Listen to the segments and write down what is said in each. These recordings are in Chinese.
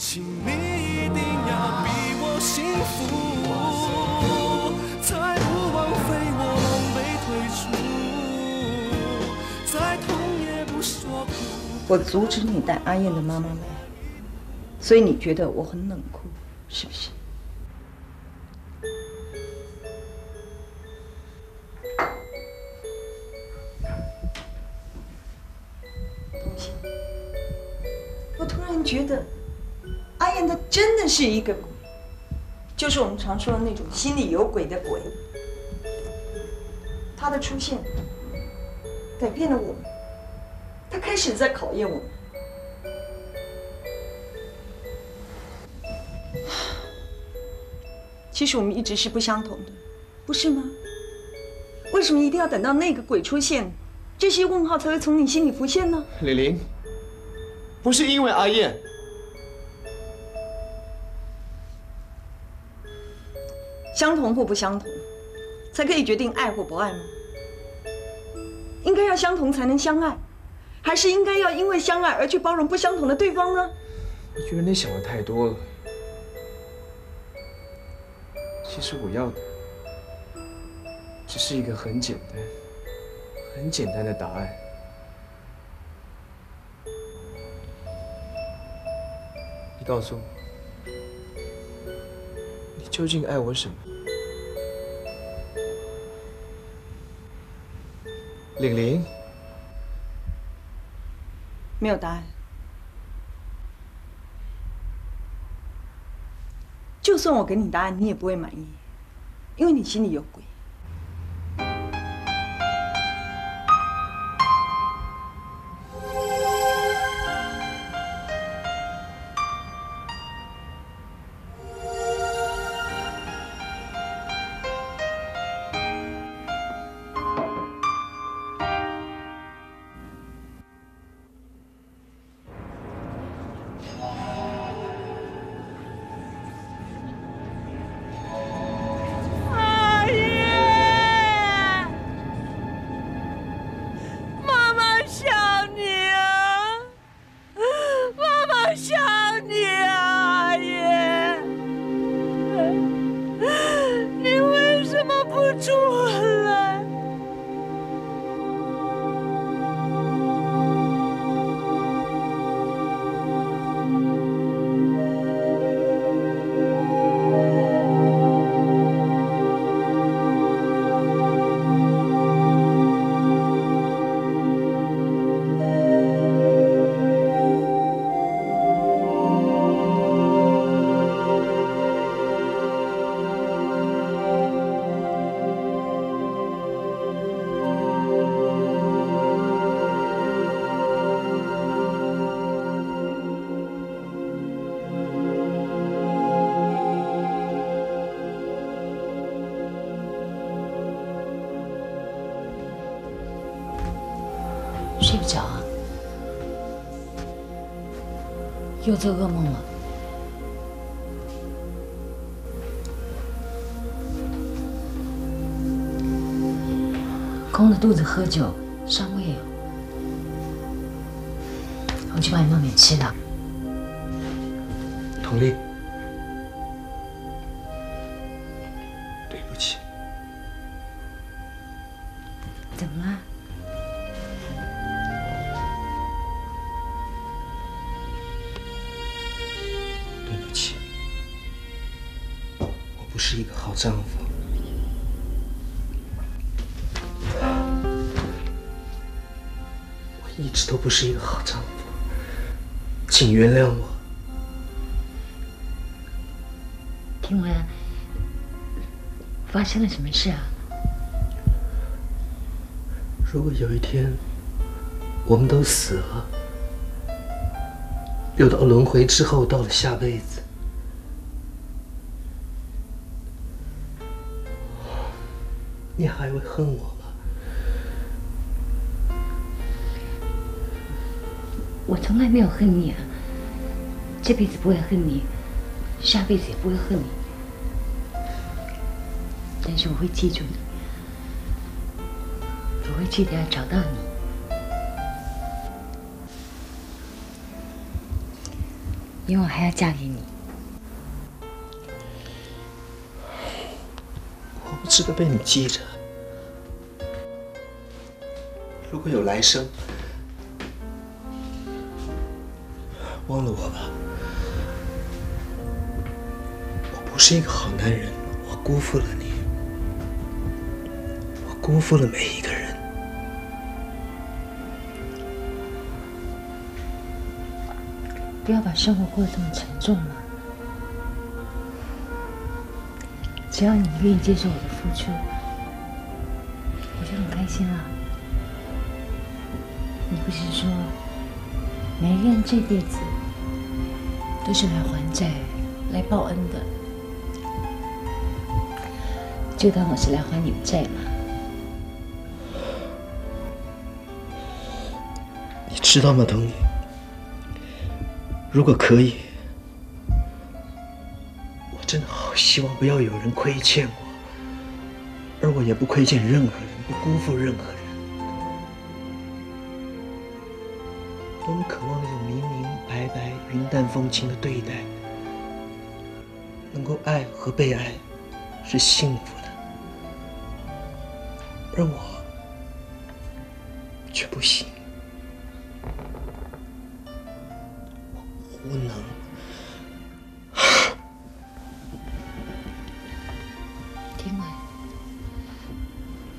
请你一定要比我幸福，才不枉费我狼狈退出，再痛也不说苦。我阻止你带阿燕的妈妈来，所以你觉得我很冷酷，是不是？东西，我突然觉得阿燕她真的是一个，就是我们常说的那种心里有鬼的鬼。他的出现改变了我们。他开始在考验我们。其实我们一直是不相同的，不是吗？为什么一定要等到那个鬼出现，这些问号才会从你心里浮现呢？李玲，不是因为阿燕，相同或不相同，才可以决定爱或不爱吗？应该要相同才能相爱。还是应该要因为相爱而去包容不相同的对方呢？我觉得你想的太多了。其实我要的只是一个很简单、很简单的答案。你告诉我，究竟爱我什么？玲玲。没有答案。就算我给你答案，你也不会满意，因为你心里有鬼。又做噩梦了，空着肚子喝酒伤胃哦。我去帮你弄点吃的。佟丽，请原谅我。听闻发生了什么事啊？如果有一天我们都死了，又到轮回之后，到了下辈子。你还会恨我吗？我从来没有恨你啊，这辈子不会恨你，下辈子也不会恨你。但是我会记住你，我会记得要找到你。因为我还要嫁给你。我不值得被你记着。如果有来生，忘了我吧。我是一个好男人，我辜负了你，我辜负了每一个人。不要把生活过得这么沉重嘛。只要你愿意接受我的付出，我就很开心了。你不是说，每个人这辈子都是来还债、来报恩的，就当我是来还你的债嘛。你知道吗，东尼？如果可以，我真的好希望不要有人亏欠我，而我也不亏欠任何人，不辜负任何人。多么渴望那种明明白白、云淡风轻的对待，能够爱和被爱是幸福的，而我却不行。无能。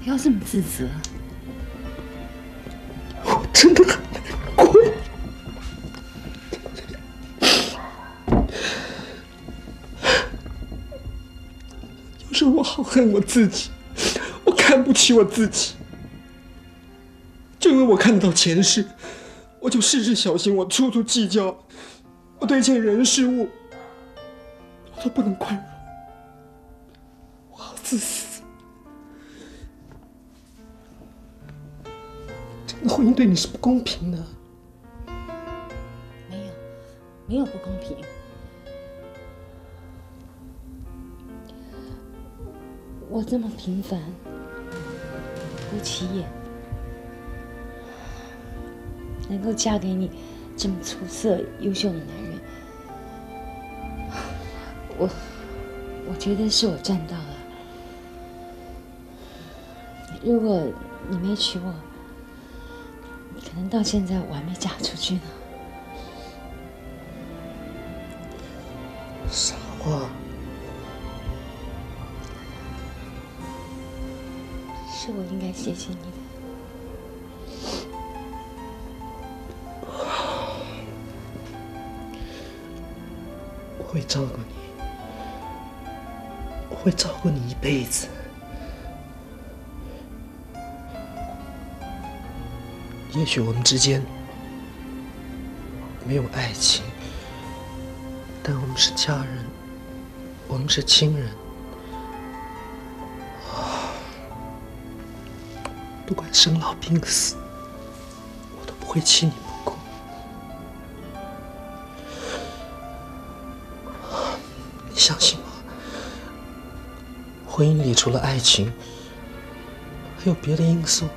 不要这么自责。我真的很难过。有时候我好恨我自己，对不起我自己。就因为我看得到前世，我就事事小心，我处处计较，我对一切人事物，我都不能宽容。我好自私。这个婚姻对你是不公平的。没有，没有不公平。我这么平凡，不起眼，能够嫁给你这么出色、优秀的男人，我我觉得是我赚到了。如果你没娶我，可能到现在我还没嫁出去呢。傻话，是我应该谢谢你的。我会照顾你，我会照顾你一辈子。也许我们之间没有爱情，但我们是家人，我们是亲人。不管生老病死，我都不会弃你不顾。你相信吗？婚姻里除了爱情，还有别的因素，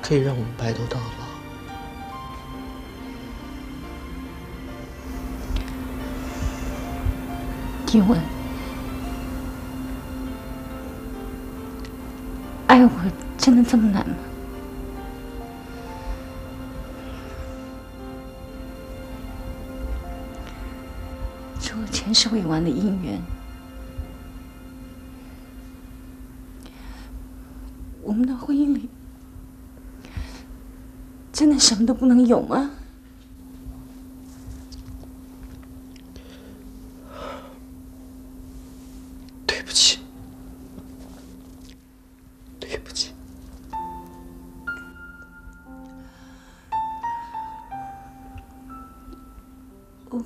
可以让我们白头到老。听闻，真的这么难吗？除了前世未完的姻缘，我们的婚姻里真的什么都不能有吗？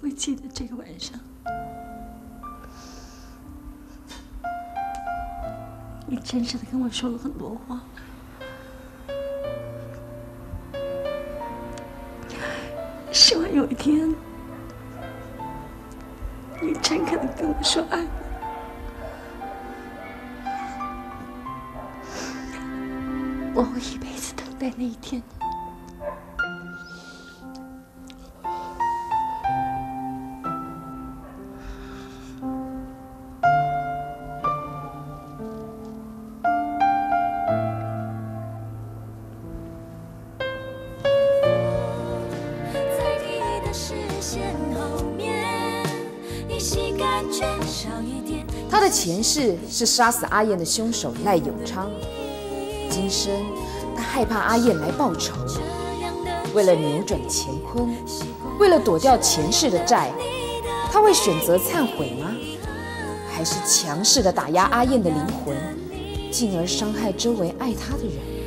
会记得这个晚上，你真实的跟我说了很多话，希望有一天，你诚恳的跟我说爱我。我会一辈子等待那一天。是杀死阿燕的凶手赖永昌，今生他害怕阿燕来报仇，为了扭转乾坤，为了躲掉前世的债，他会选择忏悔吗？还是强势的打压阿燕的灵魂，进而伤害周围爱他的人？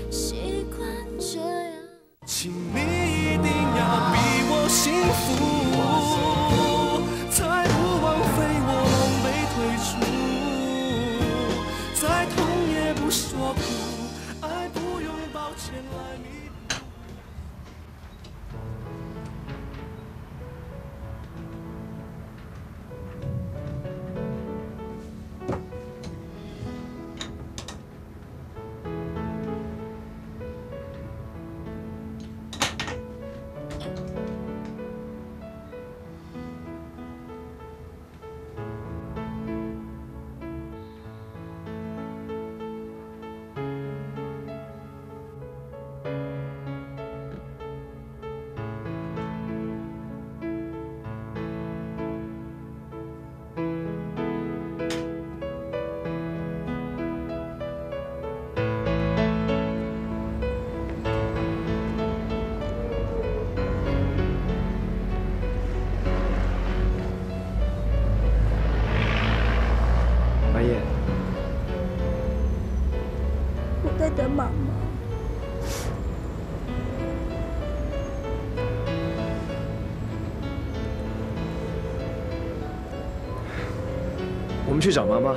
去找妈妈。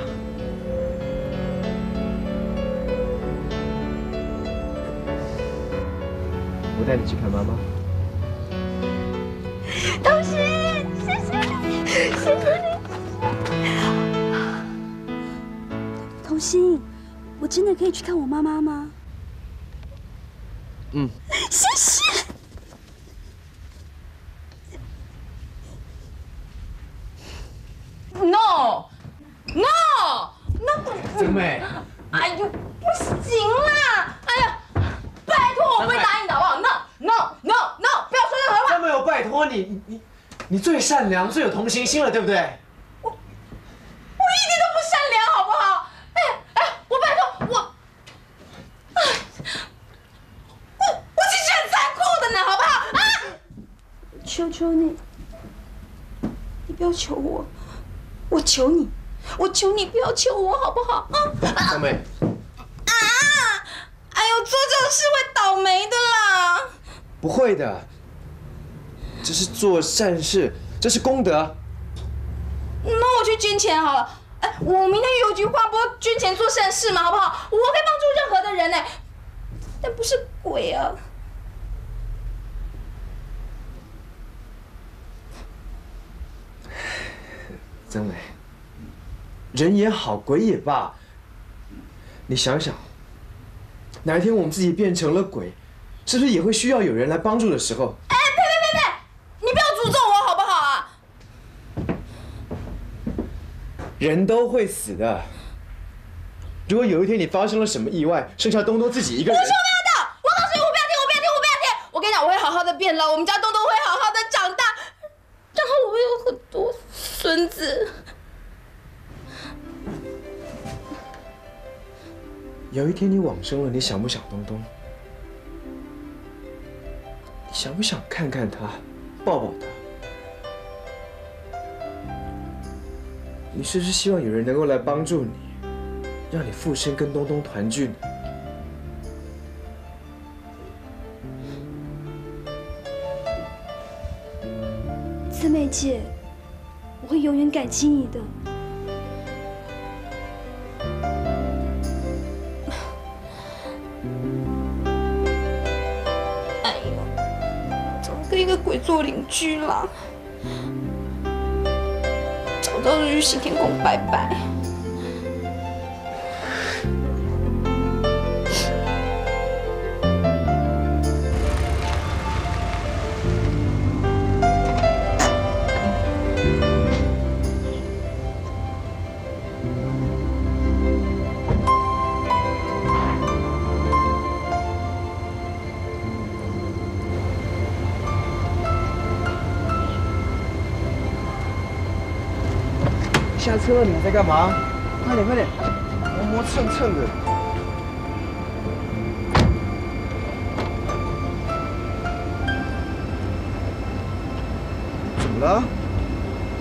我带你去看妈妈。东西，谢谢你，谢谢你。童心，我真的可以去看我妈妈吗？嗯，谢谢。No No 美，哎呦，不行啦！哎呀，拜托，我不会答应的好不好？No No No No！不要说任何话。真没有拜托你，你你你最善良、最有同情心了，对不对？我一点都不善良，好不好？哎哎，我拜托我，哎，我我其实很残酷的呢，好不好？啊！求求你，你不要求我，我求你，我求你不要求我好不好？啊小美，啊！哎呦，做这种事会倒霉的啦！不会的，这是做善事，这是功德。那我去捐钱好了。哎，我明天邮局划拨捐钱做善事嘛，好不好？我可以帮助任何的人呢，但不是鬼啊。曾美，人也好，鬼也罢，你想想，哪一天我们自己变成了鬼，是不是也会需要有人来帮助的时候？哎，呸呸呸呸！你不要诅咒我好不好啊？人都会死的。如果有一天你发生了什么意外，剩下东东自己一个人，我说不要的，有一天你往生了，你想不想东东？你想不想看看他，抱抱他？你是不是希望有人能够来帮助你，让你复生跟东东团聚呢？姊妹姐，我会永远感激你的。鬼做邻居了？早知道就去行天空拜拜。车了，你还在干嘛？快点快点，磨磨蹭蹭的。怎么了？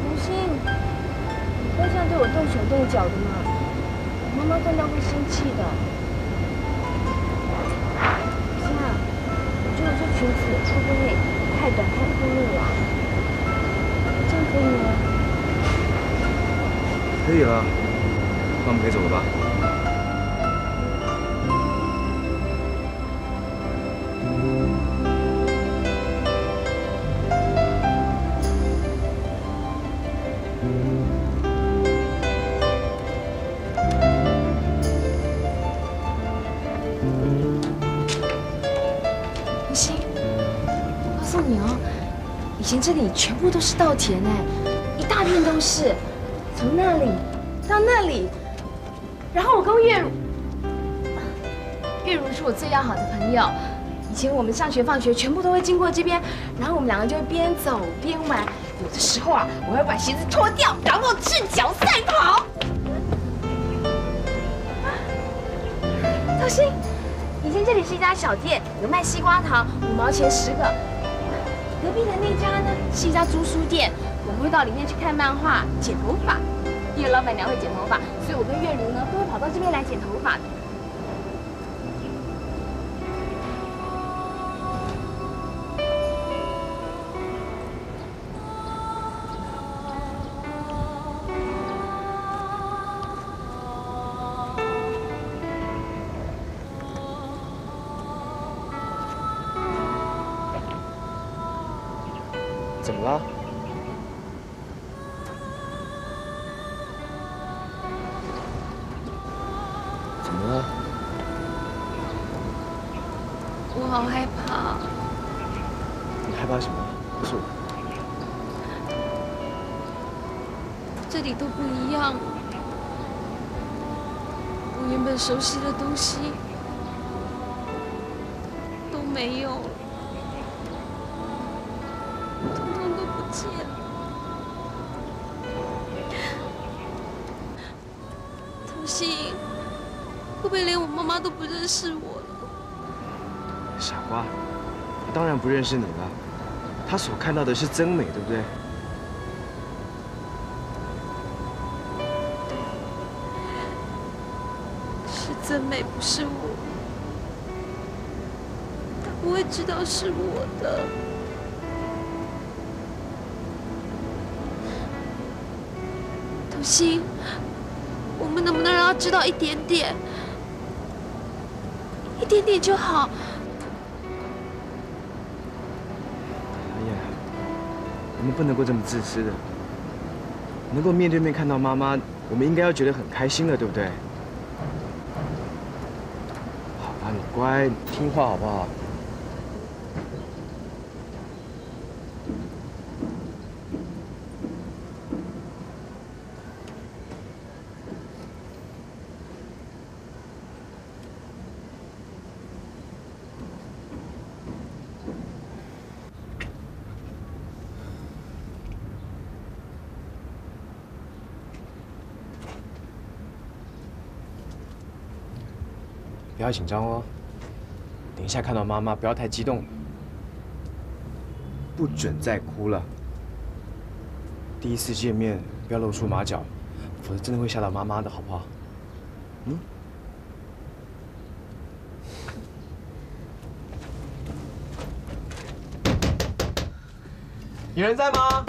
红星，你不要这样对我动手动脚的嘛，我妈妈看到会生气的。可是啊，我觉得这裙子会不会太短太暴露了？这样可以吗？可以了，那我们可以走了吧？红星，我告诉你哦，以前这里全部都是稻田哎，一大片都是，从那里到那里，然后我跟月如，月如是我最要好的朋友，以前我们上学放学全部都会经过这边，然后我们两个就会边走边玩，有的时候啊，我会把鞋子脱掉，然后赤脚赛跑。小心，以前这里是一家小店，有卖西瓜糖，五毛钱十个。隔壁的那家呢是一家租书店，会到里面去看漫画、剪头发，因为老板娘会剪头发，所以我跟月如呢都会跑到这边来剪头发。怎么了？好害怕。你害怕什么？不是我。这里都不一样。我原本熟悉的东西都没有了，通通都不见了。童心，会不会连我妈妈都不认识我他当然不认识你了。他所看到的是真美，对不对？是真美，不是我。他不会知道是我的。童心，我们能不能让他知道一点点？一点点就好。不能够这么自私的。能够面对面看到妈妈，我们应该要觉得很开心的，对不对？好吧，你乖，你听话好不好？不要紧张哦。等一下看到妈妈，不要太激动，不准再哭了。第一次见面，不要露出马脚，否则真的会吓到妈妈的，好不好？嗯。有人在吗？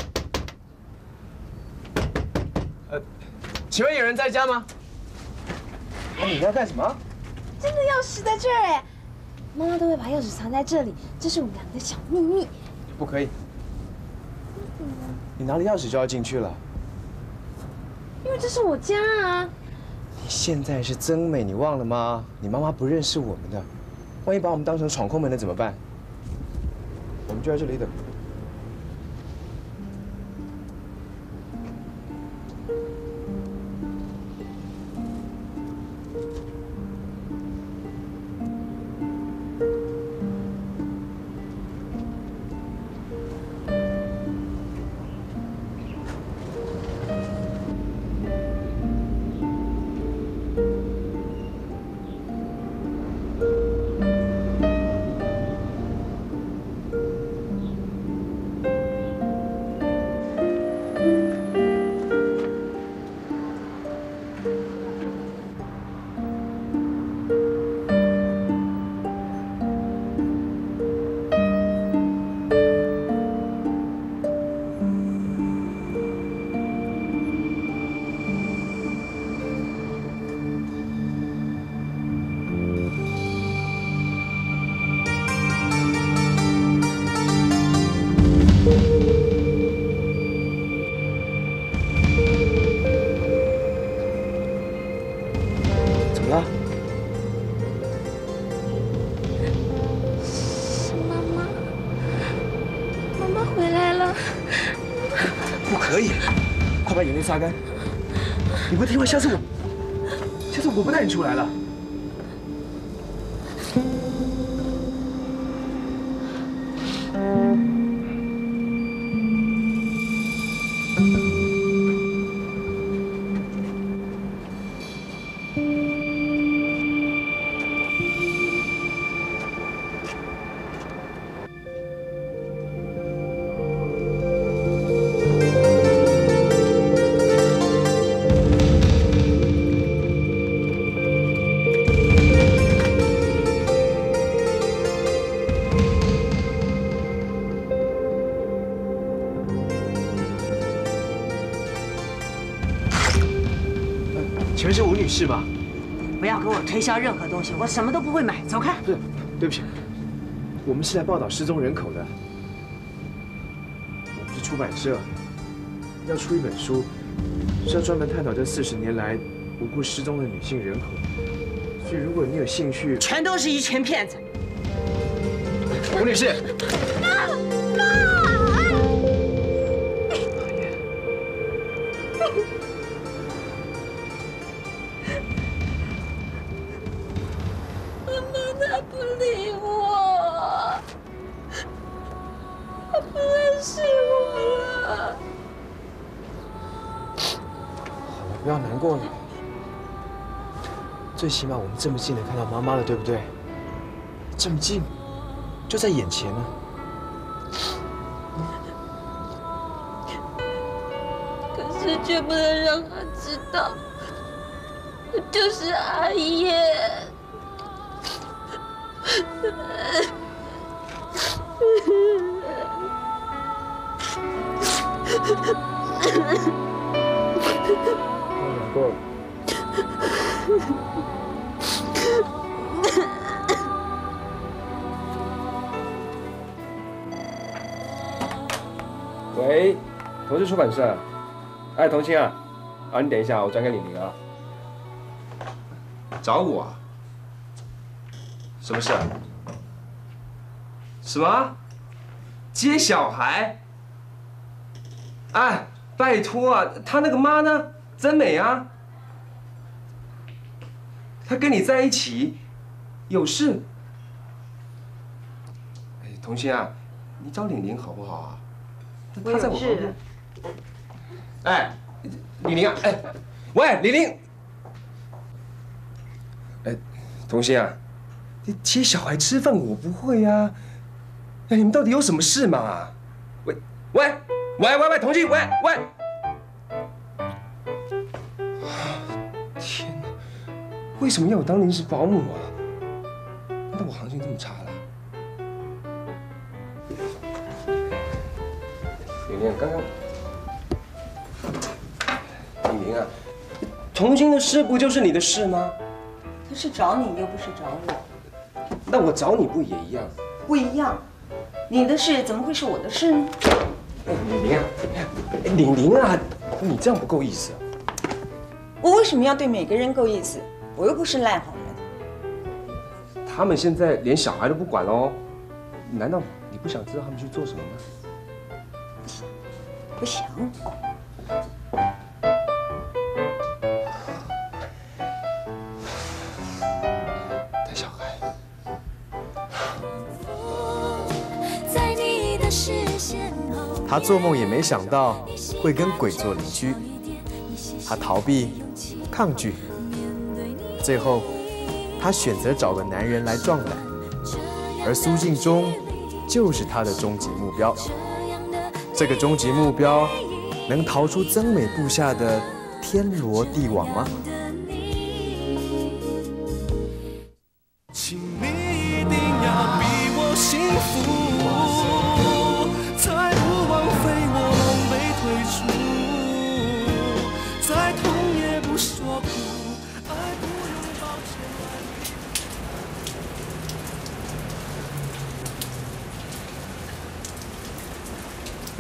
呃，请问有人在家吗？你要干什么？真的钥匙在这儿哎，妈妈都会把钥匙藏在这里，这是我们两个的小秘密。不可以。你拿了钥匙就要进去了。因为这是我家啊。你现在是曾美，你忘了吗？你妈妈不认识我们的，万一把我们当成闯空门的怎么办？我们就在这里等。撒干。你不听话，下次我，下次我不带你出来了。是吴女士吗？不要给我推销任何东西，我什么都不会买，走开。不是，对不起，我们是来报道失踪人口的。我们是出版社，要出一本书，是要专门探讨这四十年来无故失踪的女性人口。所以如果你有兴趣，全都是一群骗子。吴女士，最起码我们这么近能看到妈妈了，对不对？这么近，就在眼前呢。喂，同志出版社，哎，童青啊，啊，你等一下，我转给李玲啊。找我？什么事啊？什么？接小孩？哎，拜托啊，他那个妈呢？真美啊！他跟你在一起，有事？哎，童心啊，你找玲玲好不好啊？我他在我旁边。哎，李玲啊，哎，喂，李玲。哎，童心啊，你接小孩吃饭我不会呀、哎，你们到底有什么事嘛？喂喂喂喂喂，童心，喂喂。天哪，为什么要我当临时保姆啊？难道我行情这么差刚刚，李明啊，童心的事不就是你的事吗？他是找你，又不是找我，那我找你不也一样？不一样。你的事怎么会是我的事呢？李，玲玲啊，哎玲玲啊，你这样不够意思啊。我为什么要对每个人够意思？我又不是烂好人。他们现在连小孩都不管喽，难道你不想知道他们去做什么吗？不想。带小孩，他做梦也没想到会跟鬼做邻居，他逃避、抗拒，最后他选择找个男人来壮胆，而苏敬忠就是他的终极目标。这个终极目标能逃出曾美布下的天罗地网吗？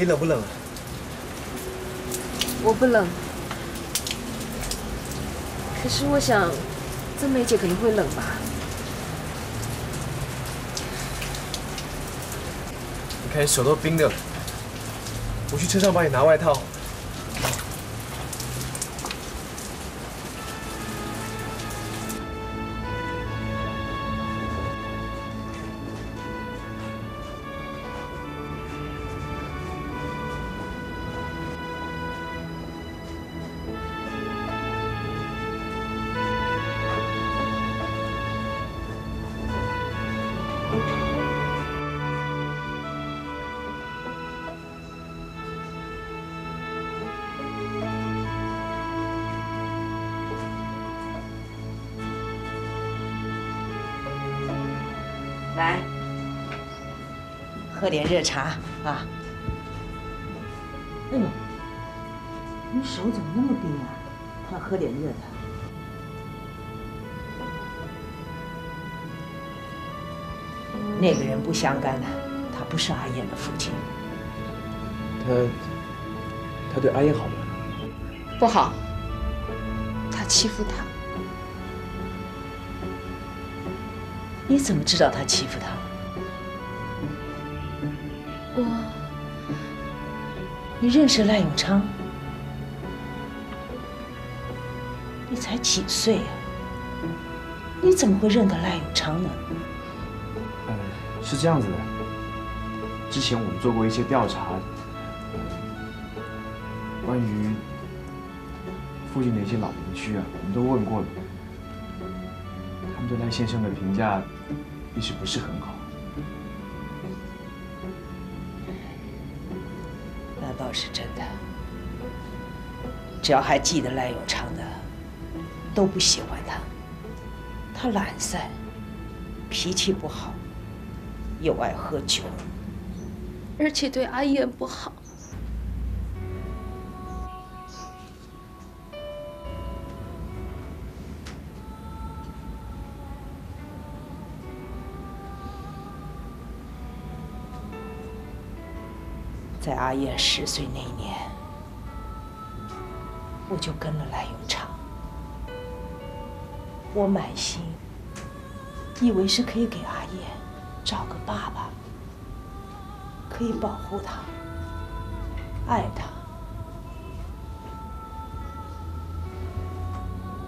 冷不冷啊？我不冷，可是我想，曾梅姐肯定会冷吧。你看你手都冰的，我去车上帮你拿外套，喝点热茶啊。哎呦，你手怎么那么冰啊？快喝点热的。那个人不相干的，他不是阿燕的父亲。他他对阿燕好吗？不好，他欺负她。你怎么知道他欺负他？你认识赖永昌？你才几岁呀、你怎么会认得赖永昌呢？呃，是这样子的。之前我们做过一些调查，关于附近的一些老邻居啊，我们都问过了，他们对赖先生的评价一直不是很好。只要还记得赖永昌的，都不喜欢他。他懒散，脾气不好，又爱喝酒。而且对阿燕不好。在阿燕十岁那年，我就跟了赖永昌。我满心以为是可以给阿燕找个爸爸，可以保护她、爱她。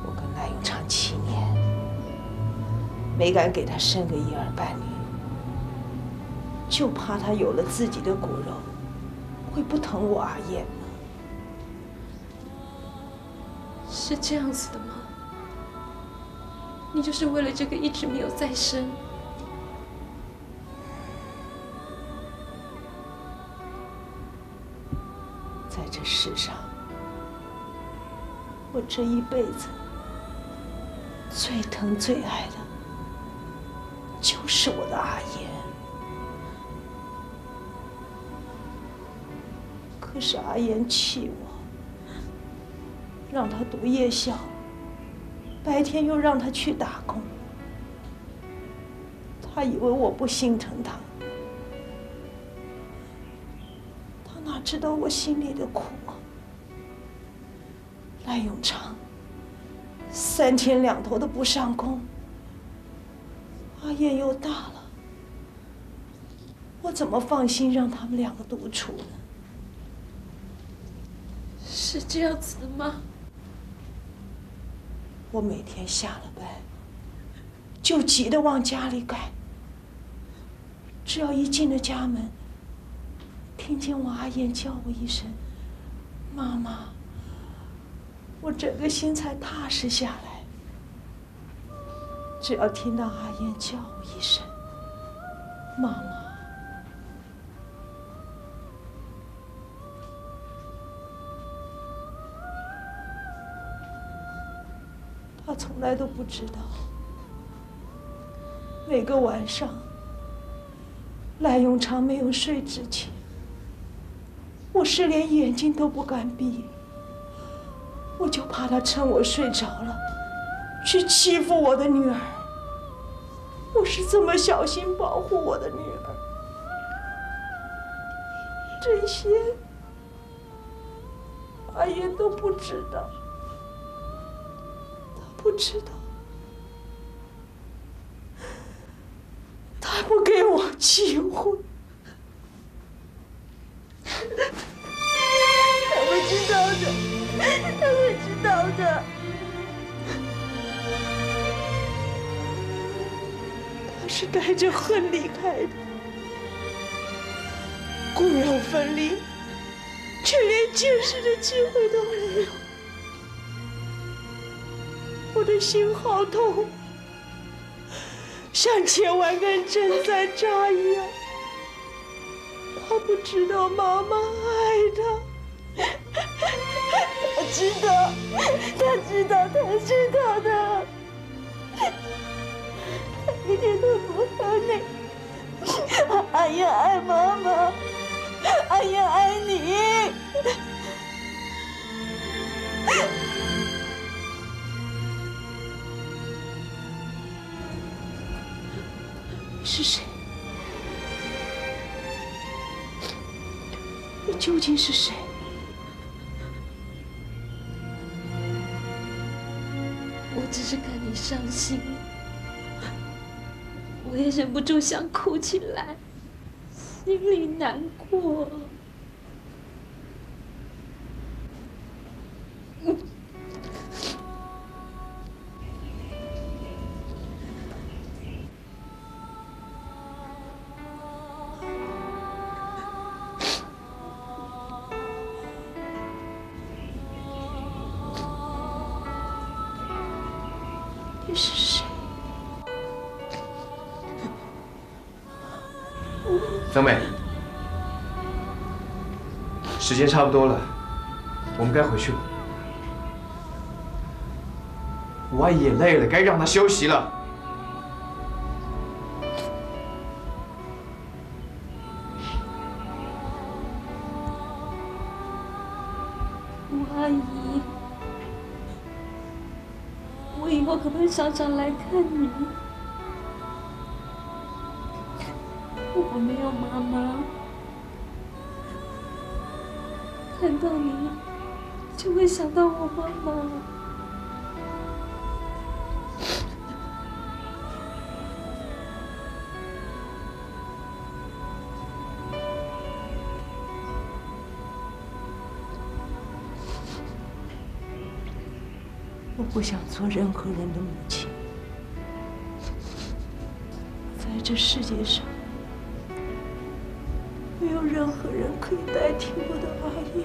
我跟赖永昌七年，没敢给他生个一儿半女，就怕他有了自己的骨肉。会不疼我阿燕是这样子的吗？你就是为了这个一直没有再生？在这世上，我这一辈子最疼最爱的，就是我的阿言。可是阿言气我，让他读夜校，白天又让他去打工。他以为我不心疼他，他哪知道我心里的苦啊！赖永昌三天两头的不上工，阿燕又大了，我怎么放心让他们两个独处呢？是这样子的吗？我每天下了班，就急得往家里赶。只要一进了家门，听见我阿燕叫我一声“妈妈”，我整个心才踏实下来。只要听到阿燕叫我一声“妈妈”，从来都不知道，每个晚上，赖永昌没有睡之前，我是连眼睛都不敢闭，我就怕他趁我睡着了，去欺负我的女儿。我是这么小心保护我的女儿，这些阿燕都不知道。不知道，他不给我机会，他会知道的，他会知道的。他是带着恨离开的，骨肉分离，却连见识的机会都没有。我的心好痛。像千万根针在扎一样他不知道妈妈爱他。他知道他知道他知道的。他一点都不恨你。他也爱妈妈。他也爱你。是谁？你究竟是谁？我只是看你伤心，我也忍不住想哭起来，心里难过。你是谁？小美，时间差不多了，我们该回去了。我阿姨也累了，该让他休息了。常常来看你？我没有妈妈，看到你就会想到我妈妈。不想做任何人的母亲，在这世界上，没有任何人可以代替我的阿叶。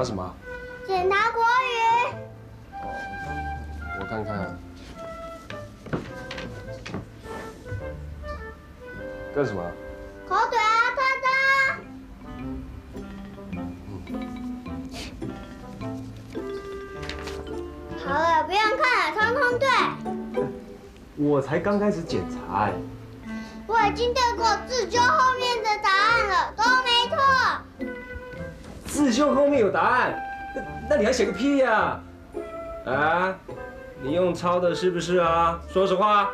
查什么？检查国语，我看看啊。干什么？口水啊，他的。好了，不用看了，通通对。我才刚开始检查哎。我已经对过自修后自修后面有答案，那那你还写个屁呀、啊？你用抄的是不是啊？说实话。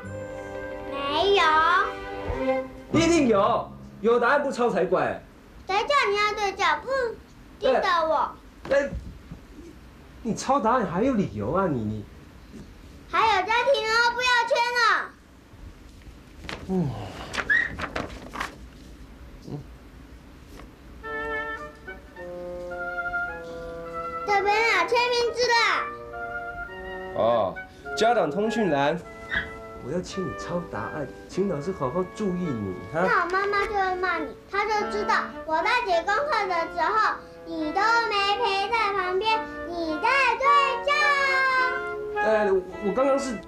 没有，一定有，有答案不抄才怪。谁叫你要对照？不记得我。哎，你抄答案还有理由啊？你你。还有家庭哦，不要圈了。嗯。哦，家长通讯栏，我要请你抄答案，请老师好好注意你哈。那我妈妈就会骂你，她就知道我在写功课的时候，你都没陪在旁边，你在睡觉。呃，我我刚刚是，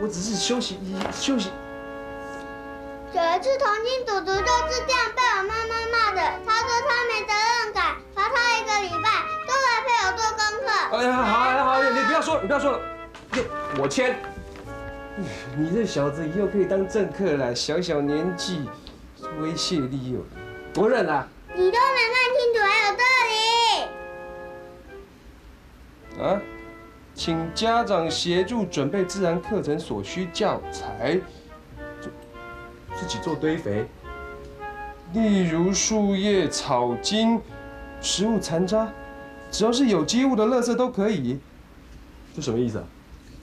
我只是休息休息。有一次，童金嘟嘟就是这样被我妈妈骂的。她说她没责任感，罚她一个礼拜，都来陪我做功课。哎呀，好，好，好，你不要说，你不要说了，哟，我签。你这小子以后可以当政客了，小小年纪，威胁利诱，我认了。你都没看清楚，还有这里。啊，请家长协助准备自然课程所需教材，自自己做堆肥，例如树叶、草茎、食物残渣，只要是有机物的垃圾都可以。这什么意思啊？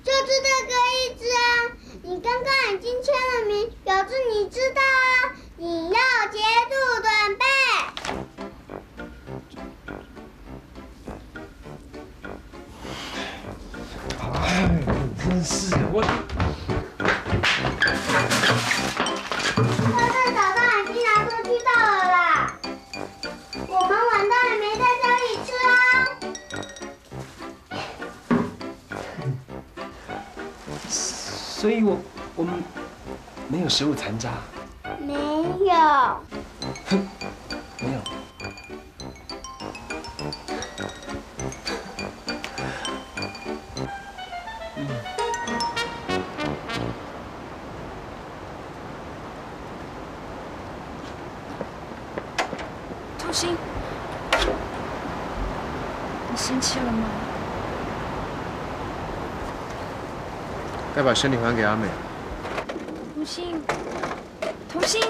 就是这个意思啊！你刚刚已经签了名，表示你知道啊。你要结束准备。哎，真是我。所以我我们没有食物残渣。没有。哼，没有。童心，你生气了吗？该把身体还给阿美。童心，童心，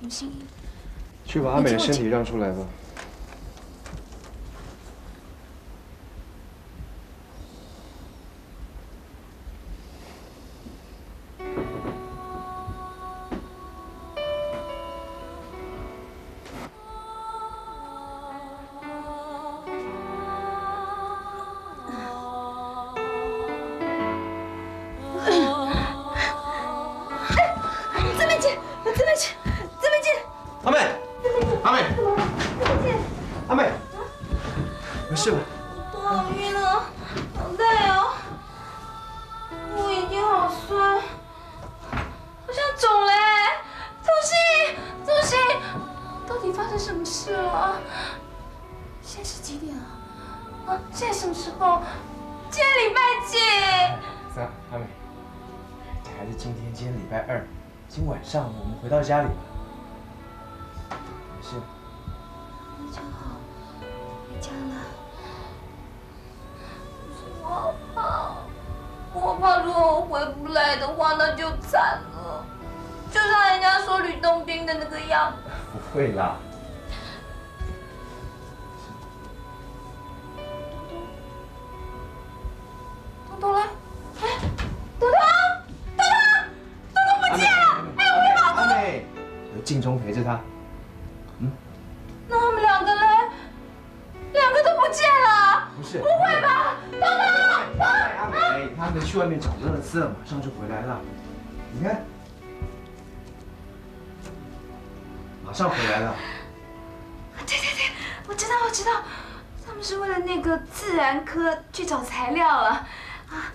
童心，去把阿美的身体让出来吧。今天，今天礼拜二，今晚上我们回到家里了。没事。那就好，回家了。我好怕，我怕如果我回不来的话，那就惨了，就像人家说吕洞宾的那个样子。不会啦。东东嘞？哎，东静中陪着他。嗯那他们两个嘞？两个都不见了？不是。不会吧？东东，东阿美，他们去外面找乐色，马上就回来了。你看，马上回来了。对对对，我知道我知道，他们是为了那个自然科去找材料了啊。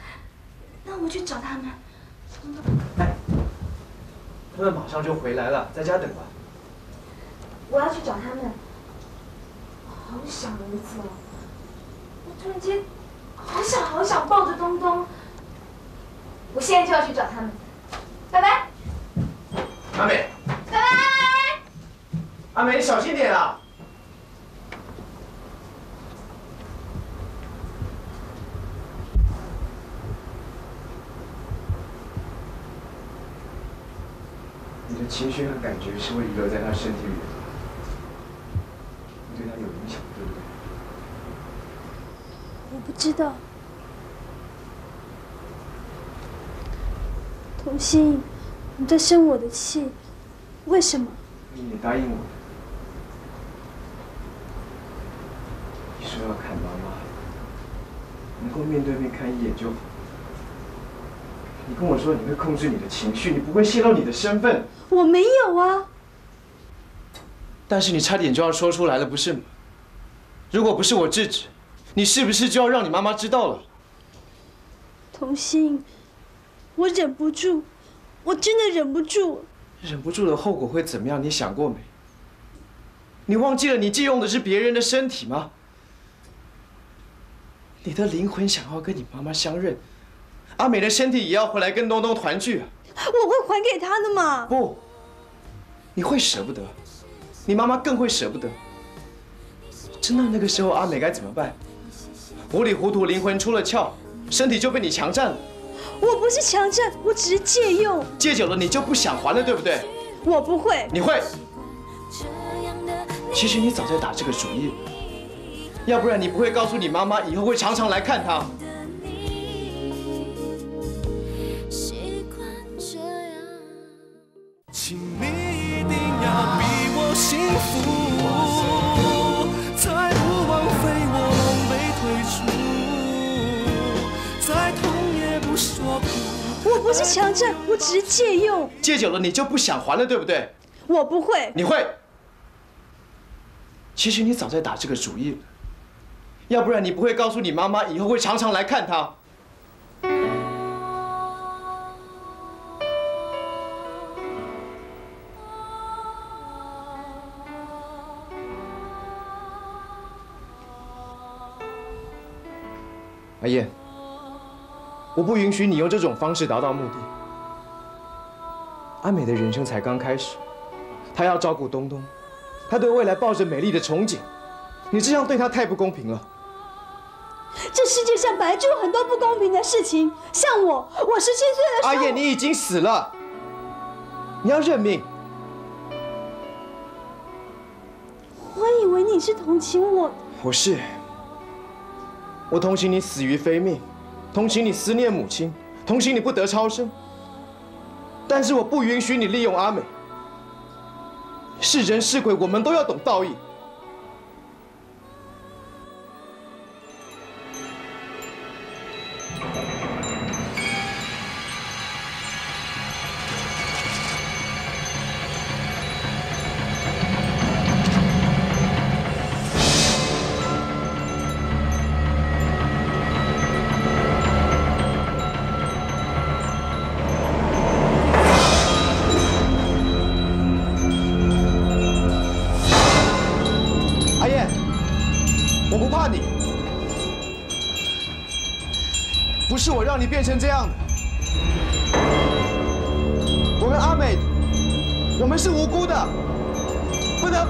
那我去找他们。他们马上就回来了，在家等吧。我要去找他们。好想儿子哦！我突然间好想好想抱着东东。我现在就要去找他们。拜拜。阿美，拜拜。阿美，你小心点啊！你的情绪和感觉是会遗留在他身体里的，你对他有影响，对不对？我不知道。童心，你在生我的气，为什么？你答应我，你说要看妈妈，能够面对面看一眼就好。你跟我说你会控制你的情绪，你不会泄露你的身份，我没有啊。但是你差点就要说出来了，不是吗？如果不是我制止，你是不是就要让你妈妈知道了？童心，我忍不住，我真的忍不住。忍不住的后果会怎么样？你想过没？你忘记了你借用的是别人的身体吗？你的灵魂想要跟你妈妈相认，阿美的身体也要回来跟东东团聚啊！我会还给他的嘛？不，你会舍不得，你妈妈更会舍不得。真到那个时候，阿美该怎么办？糊里糊涂，灵魂出了窍，身体就被你强占了。我不是强占，我只是借用。借久了，你就不想还了，对不对？我不会。你会。其实你早在打这个主意，要不然你不会告诉你妈妈以后会常常来看她。你一定要比我幸福，才不枉费我狼狈退出，再痛也不说苦。我不是强占，我只是借用。借久了你就不想还了，对不对？我不会。你会。其实你早在打这个主意了，要不然你不会告诉你妈妈以后会常常来看她。阿燕，我不允许你用这种方式达到目的。阿美的人生才刚开始，她要照顾东东，她对未来抱着美丽的憧憬，你这样对她太不公平了。这世界上本来就有很多不公平的事情，像我，我十七岁的时候，阿燕，你已经死了，你要认命。我以为你是同情我，我是。我同情你死于非命，同情你思念母亲，同情你不得超生。但是我不允许你利用阿美。是人是鬼，我们都要懂道义。让你变成这样的，我跟阿美，我们是无辜的，不能，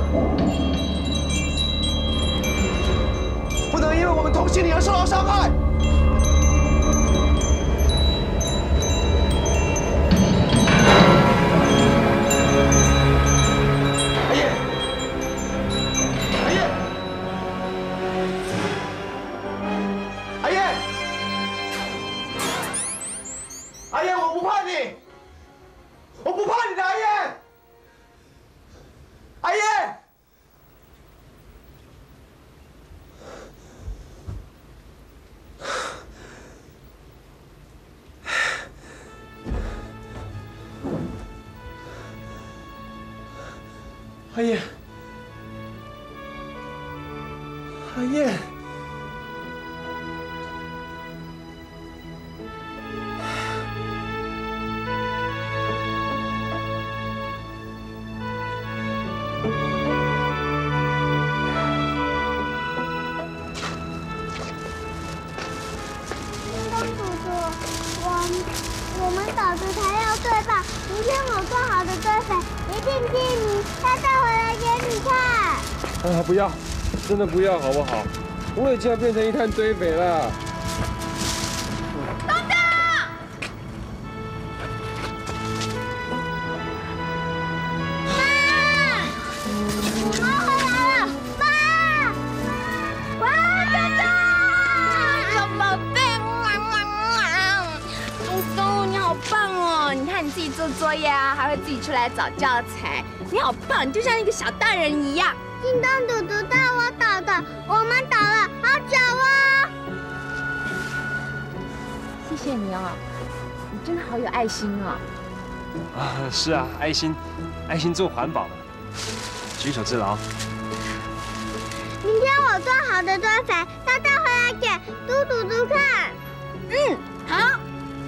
不能因为我们同情你而受到伤害。老子才要对放，明天我做好的堆肥一定替你。再带回来给你看。哎呀，不要，真的不要，好不好？我已经要变成一滩堆肥了。出来找教材，你好棒，你就像一个小大人一样。叮当嘟嘟带我倒的，我们倒了好久哦。谢谢你哦，你真的好有爱心哦。啊，是啊，爱心，爱心做环保的，举手之劳。明天我做好的堆肥要带回来给嘟嘟嘟看。嗯，好，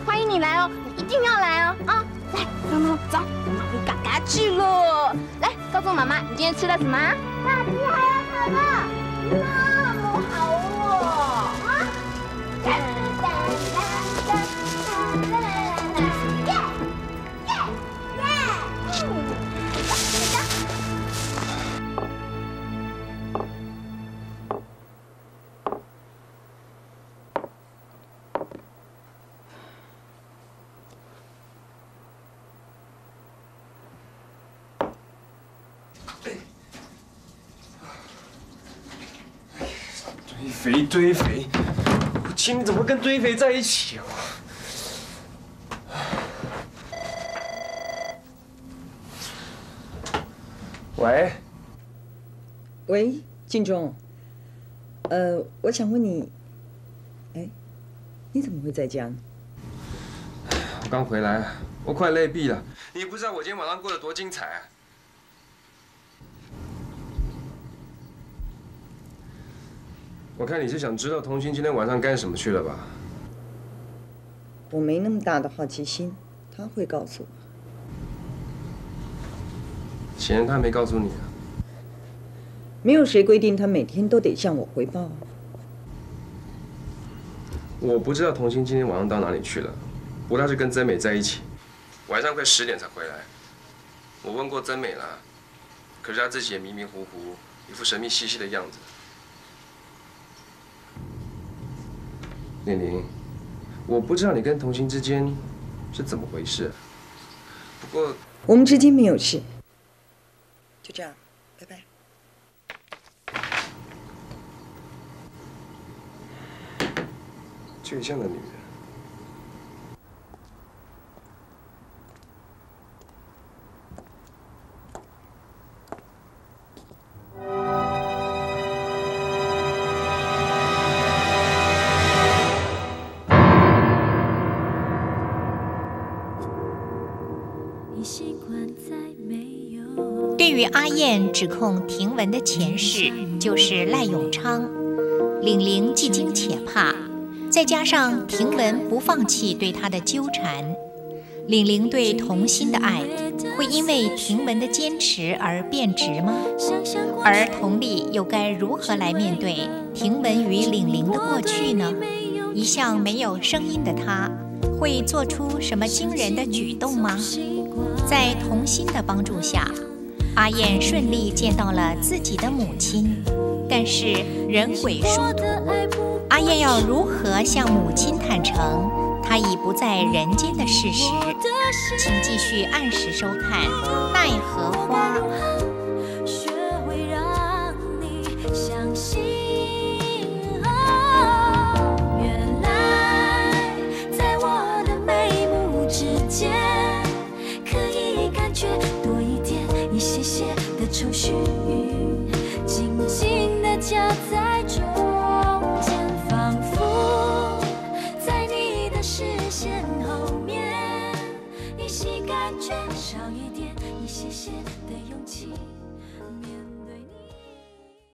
欢迎你来哦，你一定要来哦啊！来，妈妈，走，我们回嘎嘎去了。来，告诉妈妈，你今天吃了什么？大鸡还有什么？堆肥，堆肥，我亲你怎么跟堆肥在一起啊？喂，喂，静中。呃，我想问你，哎，你怎么会在家呢？我刚回来，我快累毙了。你不知道我今天晚上过得多精彩啊！我看你是想知道童心今天晚上干什么去了吧？我没那么大的好奇心，他会告诉我。显然他没告诉你啊。没有谁规定他每天都得向我回报。我不知道童心今天晚上到哪里去了，不过他是跟曾美在一起，晚上快十点才回来。我问过曾美了，可是她自己也迷迷糊糊，一副神秘兮兮的样子。念宁，我不知道你跟童心之间是怎么回事，不过我们之间没有事，就这样，拜拜。倔强的女人。阿燕指控婷雯的前世就是赖永昌，玲玲既惊且怕，再加上婷雯不放弃对她的纠缠，玲玲对童心的爱会因为婷雯的坚持而变质吗？而佟丽又该如何来面对婷雯与玲玲的过去呢？一向没有声音的她，会做出什么惊人的举动吗？在童心的帮助下。阿燕顺利见到了自己的母亲，但是人鬼殊途，阿燕要如何向母亲坦诚她已不在人间的事实？请继续按时收看《奈何花》。